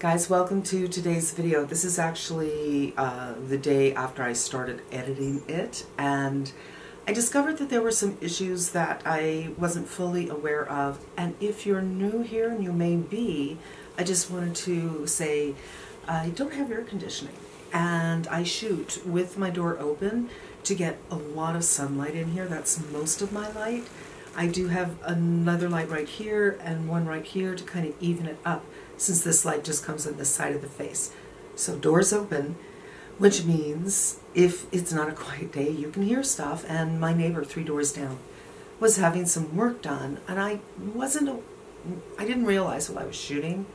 Guys, welcome to today's video. This is actually uh, the day after I started editing it and I discovered that there were some issues that I wasn't fully aware of and if you're new here, and you may be, I just wanted to say I don't have air conditioning and I shoot with my door open to get a lot of sunlight in here. That's most of my light. I do have another light right here and one right here to kind of even it up since this light just comes on the side of the face. So doors open, which means if it's not a quiet day, you can hear stuff. And my neighbor three doors down was having some work done, and I wasn't, I didn't realize while I was shooting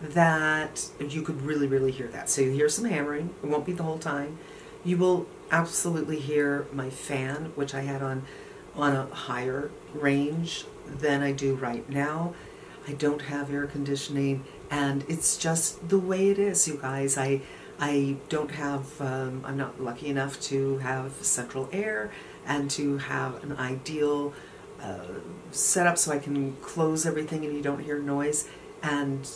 that you could really, really hear that. So you hear some hammering, it won't be the whole time. You will absolutely hear my fan, which I had on on a higher range than I do right now. I don't have air conditioning and it's just the way it is, you guys. I I don't have, um, I'm not lucky enough to have central air and to have an ideal uh, setup so I can close everything and you don't hear noise. And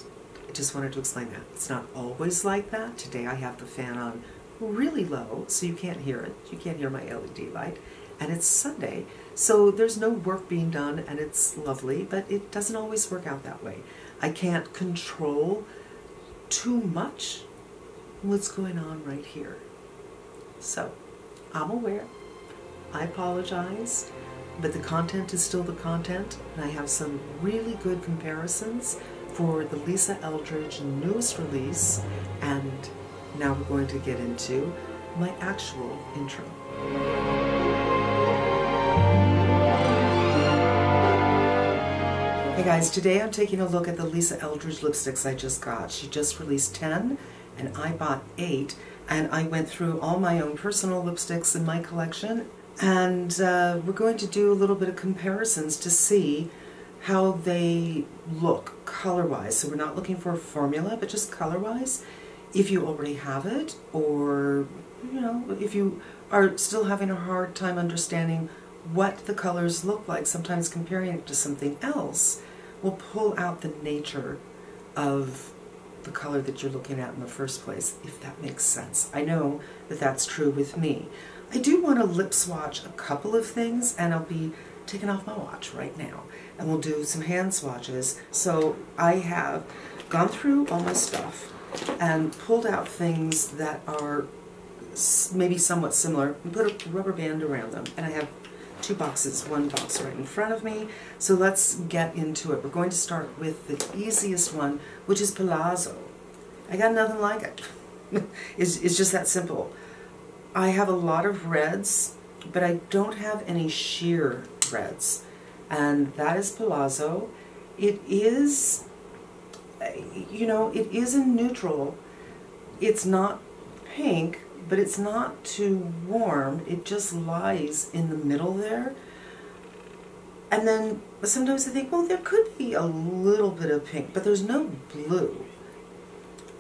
I just wanted to explain that. It's not always like that. Today I have the fan on really low so you can't hear it. You can't hear my LED light. And it's Sunday, so there's no work being done and it's lovely, but it doesn't always work out that way. I can't control too much what's going on right here. So, I'm aware. I apologize, but the content is still the content, and I have some really good comparisons for the Lisa Eldridge newest release, and now we're going to get into my actual intro. Hey guys, today I'm taking a look at the Lisa Eldridge lipsticks I just got. She just released 10 and I bought 8 and I went through all my own personal lipsticks in my collection and uh, we're going to do a little bit of comparisons to see how they look color-wise. So we're not looking for a formula but just color-wise. If you already have it or you know if you are still having a hard time understanding what the colors look like, sometimes comparing it to something else, will pull out the nature of the color that you're looking at in the first place, if that makes sense. I know that that's true with me. I do want to lip swatch a couple of things, and I'll be taking off my watch right now, and we'll do some hand swatches. So I have gone through all my stuff and pulled out things that are maybe somewhat similar and put a rubber band around them. And I have two boxes, one box right in front of me. So let's get into it. We're going to start with the easiest one, which is Palazzo. I got nothing like it. it's, it's just that simple. I have a lot of reds, but I don't have any sheer reds. And that is Palazzo. It is, you know, it is in neutral. It's not pink, but it's not too warm. It just lies in the middle there. And then sometimes I think, well, there could be a little bit of pink, but there's no blue.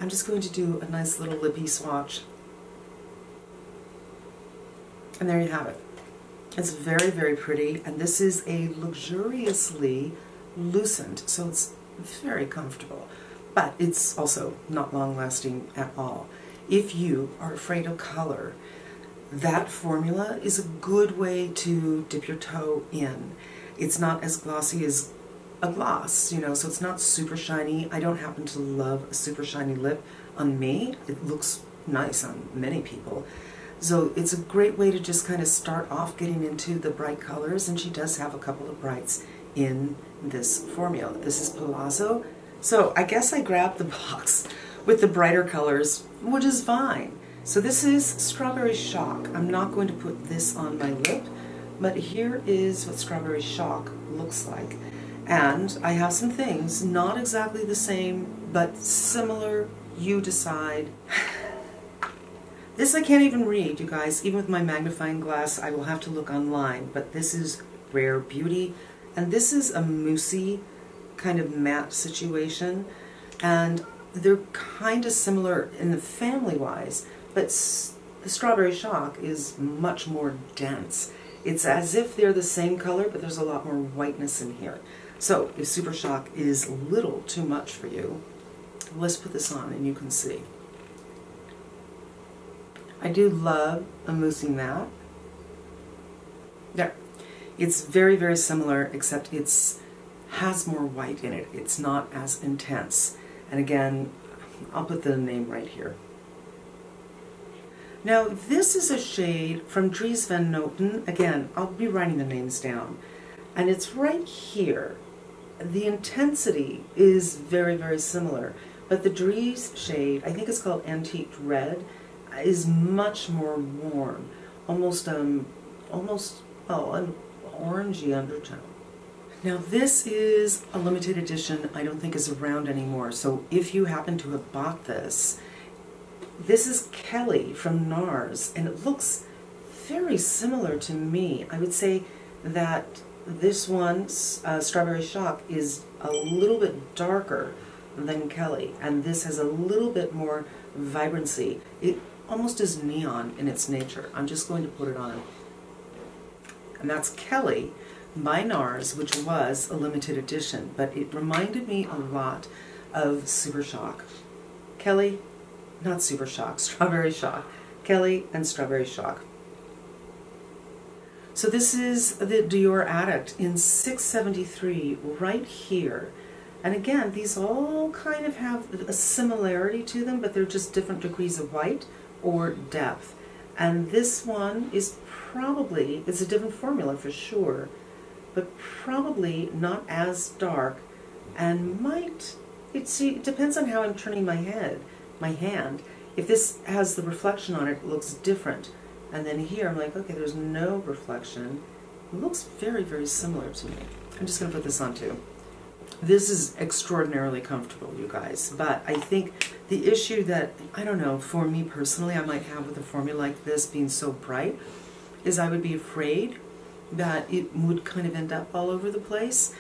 I'm just going to do a nice little lippy swatch. And there you have it. It's very, very pretty, and this is a luxuriously lucent, so it's very comfortable. But it's also not long-lasting at all if you are afraid of color, that formula is a good way to dip your toe in. It's not as glossy as a gloss, you know, so it's not super shiny. I don't happen to love a super shiny lip on me. It looks nice on many people. So it's a great way to just kind of start off getting into the bright colors, and she does have a couple of brights in this formula. This is Palazzo. So I guess I grabbed the box with the brighter colors, which is fine. So this is Strawberry Shock. I'm not going to put this on my lip, but here is what Strawberry Shock looks like. And I have some things, not exactly the same, but similar, you decide. this I can't even read, you guys. Even with my magnifying glass, I will have to look online, but this is Rare Beauty. And this is a moussey kind of matte situation. And they're kind of similar in the family-wise, but the Strawberry Shock is much more dense. It's as if they're the same color, but there's a lot more whiteness in here. So if Super Shock is a little too much for you, let's put this on and you can see. I do love a moussey matte. There. It's very, very similar, except it's has more white in it. It's not as intense. And again, I'll put the name right here. Now, this is a shade from Dries Van Noten. Again, I'll be writing the names down. And it's right here. The intensity is very, very similar. But the Dries shade, I think it's called Antique Red, is much more warm. Almost, um, almost, oh, an orangey undertone. Now this is a limited edition I don't think is around anymore, so if you happen to have bought this, this is Kelly from NARS, and it looks very similar to me. I would say that this one, uh, Strawberry Shock, is a little bit darker than Kelly, and this has a little bit more vibrancy. It almost is neon in its nature. I'm just going to put it on. And that's Kelly by NARS, which was a limited edition, but it reminded me a lot of Super Shock. Kelly, not Super Shock, Strawberry Shock. Kelly and Strawberry Shock. So this is the Dior Addict in 673 right here. And again, these all kind of have a similarity to them, but they're just different degrees of white or depth. And this one is probably, it's a different formula for sure, but probably not as dark and might, it, see, it depends on how I'm turning my head, my hand. If this has the reflection on it, it looks different. And then here I'm like, okay, there's no reflection. It looks very, very similar to me. I'm just to put this on too. This is extraordinarily comfortable, you guys, but I think the issue that, I don't know, for me personally, I might have with a formula like this being so bright, is I would be afraid that it would kind of end up all over the place.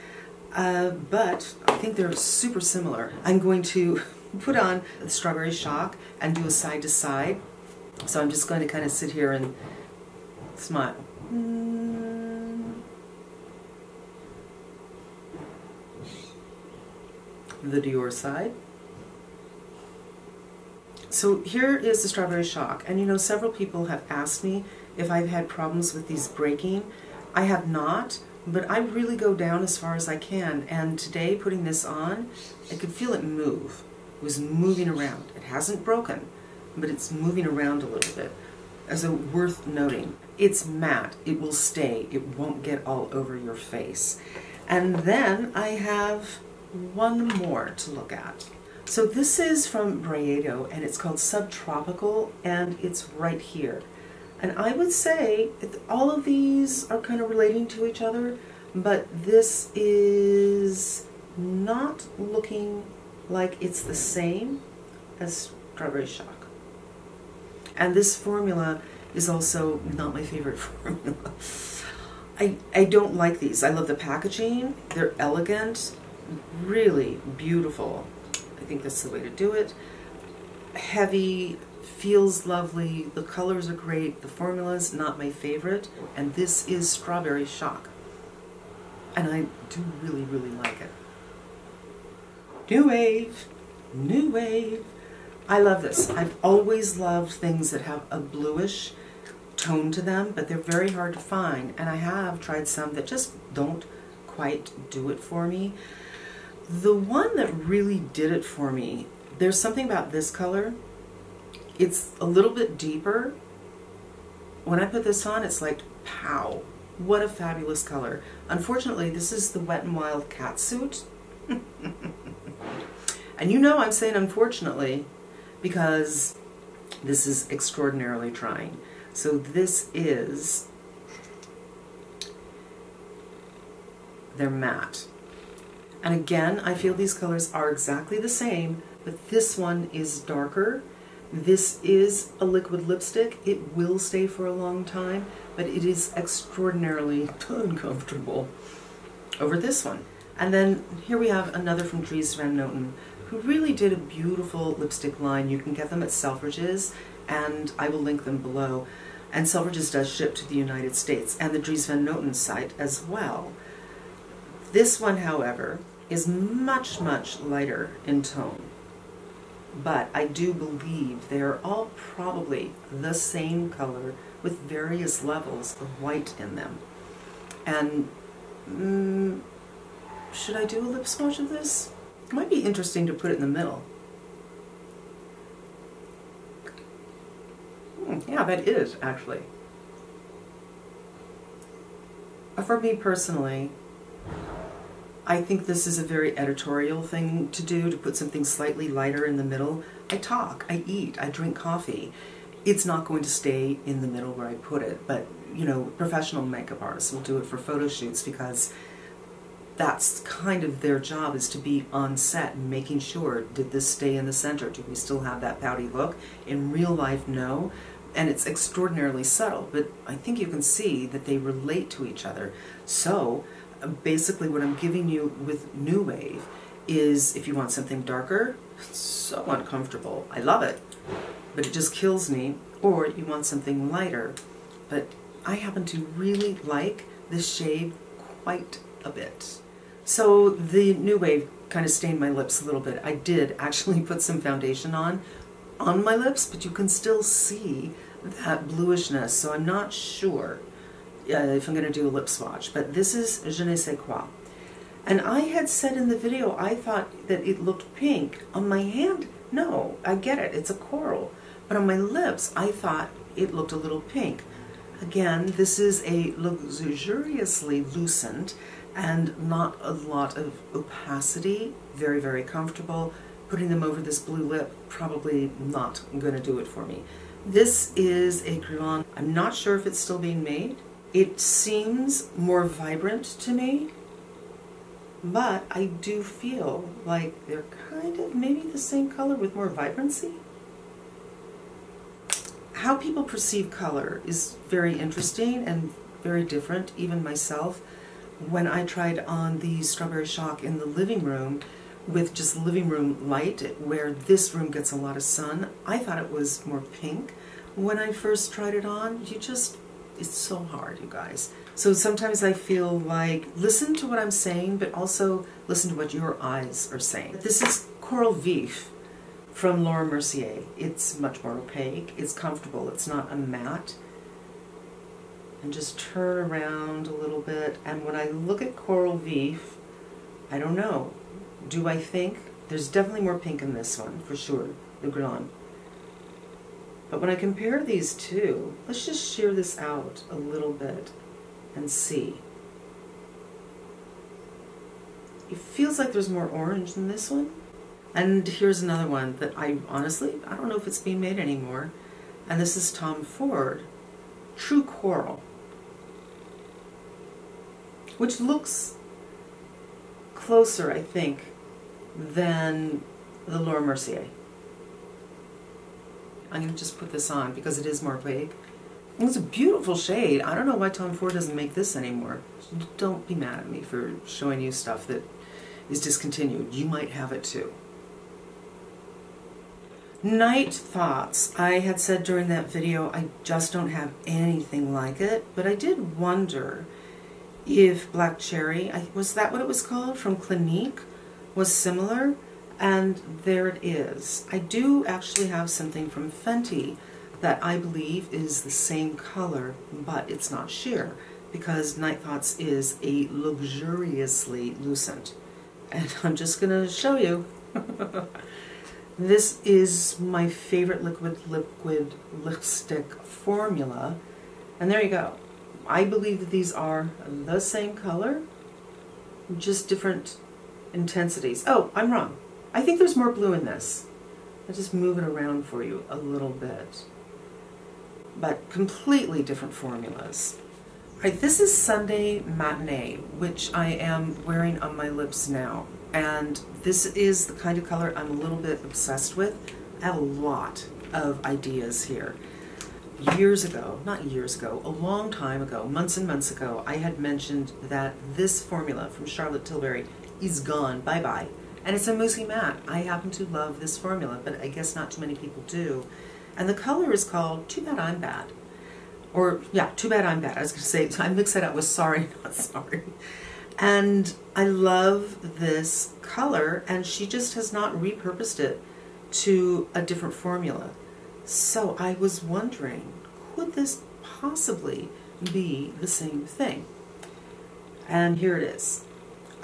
Uh, but I think they're super similar. I'm going to put on the Strawberry Shock and do a side to side. So I'm just going to kind of sit here and smile. The Dior side. So here is the Strawberry Shock. And you know, several people have asked me if I've had problems with these breaking. I have not, but I really go down as far as I can. And today, putting this on, I could feel it move. It was moving around. It hasn't broken, but it's moving around a little bit. As a worth noting, it's matte. It will stay. It won't get all over your face. And then I have one more to look at. So this is from Byredo, and it's called Subtropical, and it's right here. And I would say all of these are kind of relating to each other, but this is not looking like it's the same as Strawberry Shock. And this formula is also not my favorite formula. I, I don't like these. I love the packaging. They're elegant, really beautiful. I think that's the way to do it. Heavy, feels lovely, the colors are great, the formula's not my favorite, and this is Strawberry Shock. And I do really, really like it. New Wave, New Wave. I love this. I've always loved things that have a bluish tone to them, but they're very hard to find. And I have tried some that just don't quite do it for me. The one that really did it for me, there's something about this color it's a little bit deeper. When I put this on, it's like, pow, what a fabulous color. Unfortunately, this is the Wet n Wild Catsuit. and you know I'm saying unfortunately because this is extraordinarily trying. So this is they're matte. And again, I feel these colors are exactly the same, but this one is darker this is a liquid lipstick. It will stay for a long time, but it is extraordinarily uncomfortable over this one. And then here we have another from Dries Van Noten, who really did a beautiful lipstick line. You can get them at Selfridges, and I will link them below. And Selfridges does ship to the United States, and the Dries Van Noten site as well. This one, however, is much, much lighter in tone. But I do believe they're all probably the same color with various levels of white in them. And mm, should I do a lip swatch of this? It might be interesting to put it in the middle. Hmm, yeah, that is actually. For me personally, I think this is a very editorial thing to do, to put something slightly lighter in the middle. I talk, I eat, I drink coffee. It's not going to stay in the middle where I put it, but you know, professional makeup artists will do it for photo shoots because that's kind of their job is to be on set making sure, did this stay in the center? Do we still have that pouty look? In real life, no. And it's extraordinarily subtle, but I think you can see that they relate to each other. So, basically what I'm giving you with New Wave is if you want something darker, so uncomfortable. I love it, but it just kills me. Or you want something lighter, but I happen to really like this shade quite a bit. So the New Wave kind of stained my lips a little bit. I did actually put some foundation on on my lips, but you can still see that bluishness, so I'm not sure uh, if I'm going to do a lip swatch, but this is Je ne sais quoi. And I had said in the video, I thought that it looked pink. On my hand, no, I get it, it's a coral. But on my lips, I thought it looked a little pink. Again, this is a luxuriously lucent and not a lot of opacity. Very, very comfortable. Putting them over this blue lip, probably not going to do it for me. This is a Guerlain. I'm not sure if it's still being made. It seems more vibrant to me, but I do feel like they're kind of maybe the same color with more vibrancy. How people perceive color is very interesting and very different, even myself. When I tried on the Strawberry Shock in the living room with just living room light, where this room gets a lot of sun, I thought it was more pink. When I first tried it on, you just it's so hard, you guys. So sometimes I feel like listen to what I'm saying, but also listen to what your eyes are saying. This is Coral Vif from Laura Mercier. It's much more opaque. It's comfortable. It's not a matte. And just turn around a little bit. And when I look at Coral Vif, I don't know. Do I think? There's definitely more pink in this one, for sure. The Guerlain. But when I compare these two, let's just shear this out a little bit and see. It feels like there's more orange than this one. And here's another one that I honestly, I don't know if it's being made anymore. And this is Tom Ford, True Coral, which looks closer, I think, than the Laura Mercier. I'm going to just put this on because it is more opaque. It's a beautiful shade. I don't know why Tom Ford doesn't make this anymore. Don't be mad at me for showing you stuff that is discontinued. You might have it too. Night Thoughts. I had said during that video I just don't have anything like it, but I did wonder if Black Cherry, was that what it was called, from Clinique, was similar. And there it is. I do actually have something from Fenty that I believe is the same color, but it's not sheer because Night Thoughts is a luxuriously lucent. And I'm just going to show you. this is my favorite liquid liquid lipstick formula. And there you go. I believe that these are the same color, just different intensities. Oh, I'm wrong. I think there's more blue in this. I'll just move it around for you a little bit. But completely different formulas. All right, this is Sunday Matinee, which I am wearing on my lips now. And this is the kind of color I'm a little bit obsessed with. I have a lot of ideas here. Years ago, not years ago, a long time ago, months and months ago, I had mentioned that this formula from Charlotte Tilbury is gone, bye-bye. And it's a moussey matte. I happen to love this formula, but I guess not too many people do. And the color is called Too Bad I'm Bad. Or, yeah, Too Bad I'm Bad. I was going to say, I mixed that up with Sorry, Not Sorry. And I love this color, and she just has not repurposed it to a different formula. So I was wondering, could this possibly be the same thing? And here it is.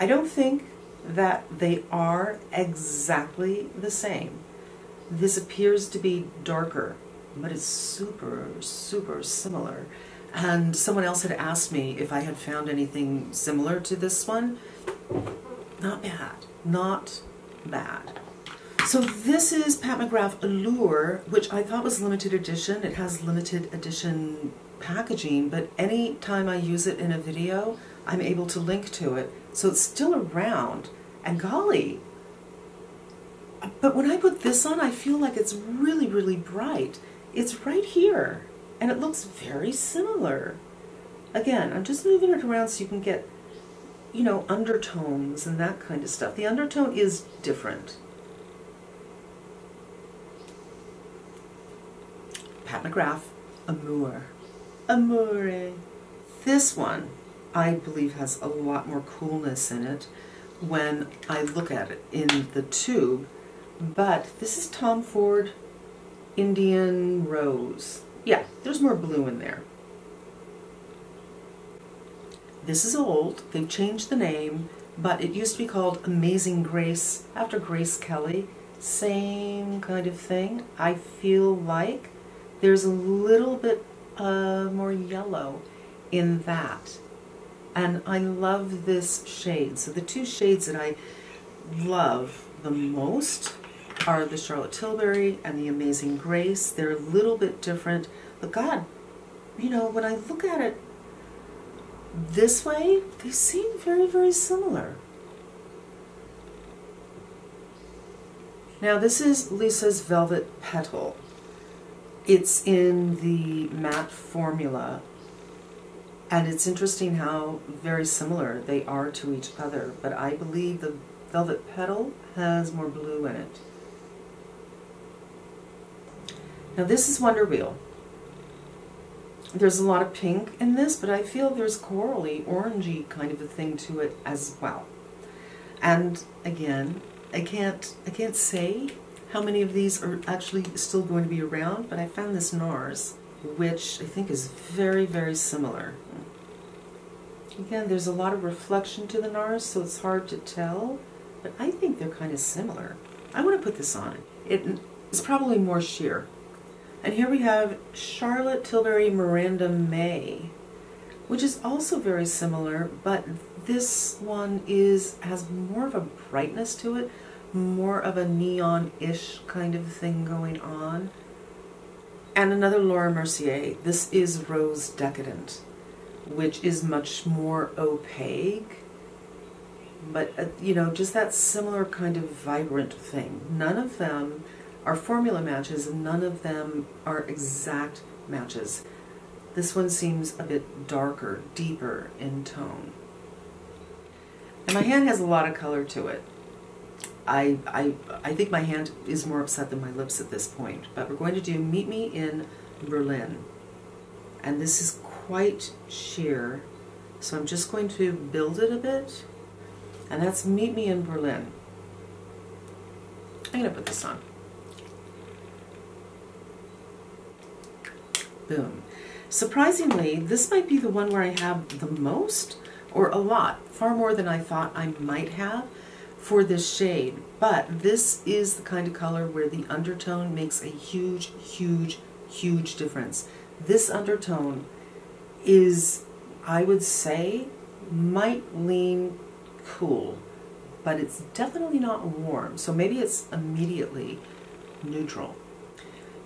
I don't think that they are exactly the same. This appears to be darker, but it's super, super similar. And someone else had asked me if I had found anything similar to this one. Not bad. Not bad. So this is Pat McGrath Allure, which I thought was limited edition. It has limited edition packaging, but any time I use it in a video, I'm able to link to it. So it's still around. And golly, but when I put this on, I feel like it's really, really bright. It's right here, and it looks very similar. Again, I'm just moving it around so you can get, you know, undertones and that kind of stuff. The undertone is different. Pat McGrath, Amour. Amore. This one, I believe, has a lot more coolness in it when I look at it in the tube. But this is Tom Ford Indian Rose. Yeah, there's more blue in there. This is old. They've changed the name, but it used to be called Amazing Grace after Grace Kelly. Same kind of thing. I feel like there's a little bit uh, more yellow in that and I love this shade. So the two shades that I love the most are the Charlotte Tilbury and the Amazing Grace. They're a little bit different, but God, you know, when I look at it this way, they seem very, very similar. Now this is Lisa's Velvet Petal. It's in the matte formula and it's interesting how very similar they are to each other, but I believe the Velvet Petal has more blue in it. Now this is Wonder Wheel. There's a lot of pink in this, but I feel there's corally, orangey kind of a thing to it as well. And again, I can't I can't say how many of these are actually still going to be around, but I found this NARS, which I think is very, very similar. Again, there's a lot of reflection to the NARS, so it's hard to tell, but I think they're kind of similar. I want to put this on. It is probably more sheer. And here we have Charlotte Tilbury Miranda May, which is also very similar, but this one is has more of a brightness to it, more of a neon-ish kind of thing going on. And another Laura Mercier. This is Rose Decadent which is much more opaque. But, uh, you know, just that similar kind of vibrant thing. None of them are formula matches, and none of them are exact matches. This one seems a bit darker, deeper in tone. And my hand has a lot of color to it. I, I, I think my hand is more upset than my lips at this point. But we're going to do Meet Me in Berlin. And this is quite sheer. So I'm just going to build it a bit. And that's Meet Me in Berlin. I'm going to put this on. Boom. Surprisingly, this might be the one where I have the most, or a lot, far more than I thought I might have for this shade. But this is the kind of color where the undertone makes a huge, huge, huge difference. This undertone is, I would say, might lean cool, but it's definitely not warm. So maybe it's immediately neutral.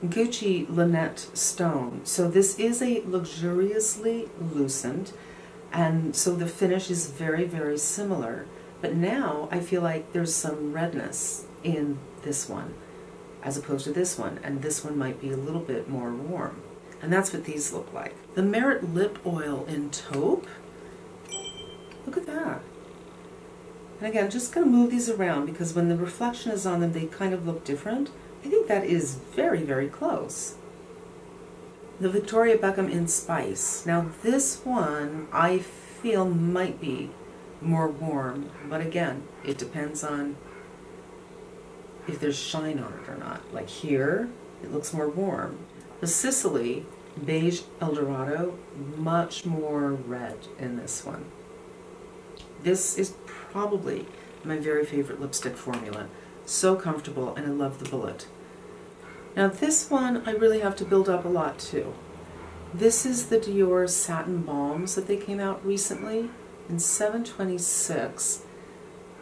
Gucci Linnet Stone. So this is a luxuriously lucent, and so the finish is very, very similar. But now I feel like there's some redness in this one as opposed to this one, and this one might be a little bit more warm. And that's what these look like. The Merit Lip Oil in Taupe. Look at that. And again, just going to move these around because when the reflection is on them, they kind of look different. I think that is very, very close. The Victoria Beckham in Spice. Now this one I feel might be more warm, but again, it depends on if there's shine on it or not. Like here, it looks more warm. The Sisley Beige Eldorado, much more red in this one. This is probably my very favorite lipstick formula. So comfortable, and I love the bullet. Now this one, I really have to build up a lot too. This is the Dior Satin Balms that they came out recently in 726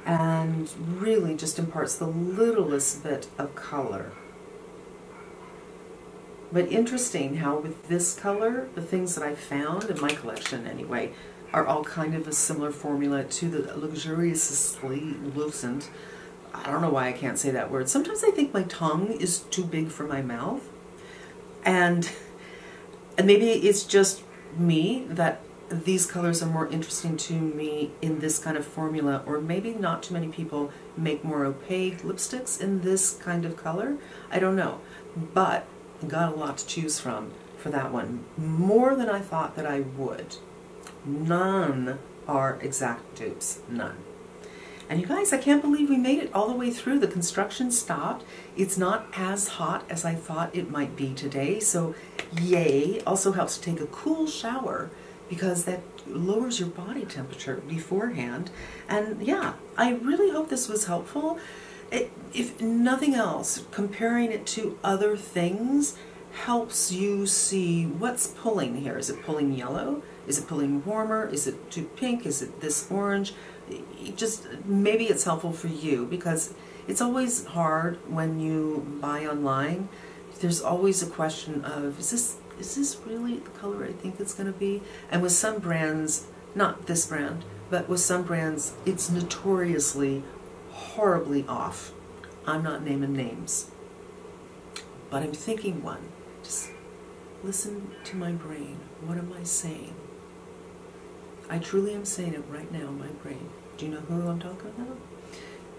and really just imparts the littlest bit of color. But interesting how with this color, the things that I found in my collection anyway, are all kind of a similar formula to the luxuriously lucent. I don't know why I can't say that word. Sometimes I think my tongue is too big for my mouth. And, and maybe it's just me that these colors are more interesting to me in this kind of formula, or maybe not too many people make more opaque lipsticks in this kind of color. I don't know. But got a lot to choose from for that one. More than I thought that I would. None are exact dupes. None. And you guys, I can't believe we made it all the way through. The construction stopped. It's not as hot as I thought it might be today, so yay. Also helps to take a cool shower because that lowers your body temperature beforehand. And yeah, I really hope this was helpful. It, if nothing else, comparing it to other things helps you see what's pulling here. Is it pulling yellow? Is it pulling warmer? Is it too pink? Is it this orange? just maybe it's helpful for you because it's always hard when you buy online. There's always a question of is this is this really the color I think it's going to be? And with some brands, not this brand, but with some brands, it's notoriously horribly off. I'm not naming names, but I'm thinking one. Just listen to my brain. What am I saying? I truly am saying it right now, my brain. Do you know who I'm talking about?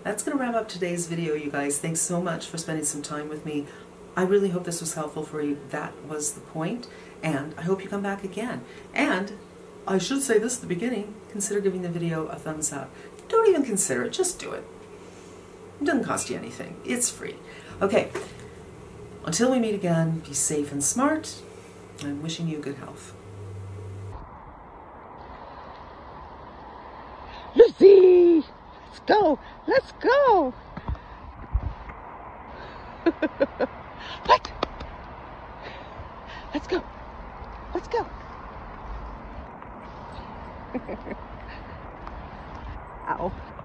That's going to wrap up today's video, you guys. Thanks so much for spending some time with me. I really hope this was helpful for you. That was the point, and I hope you come back again. And I should say this at the beginning, consider giving the video a thumbs up. Don't even consider it, just do it. It doesn't cost you anything. It's free. Okay, until we meet again, be safe and smart. I'm wishing you good health. Lucy! Let's go! Let's go! what? Let's go! Let's go! Ow.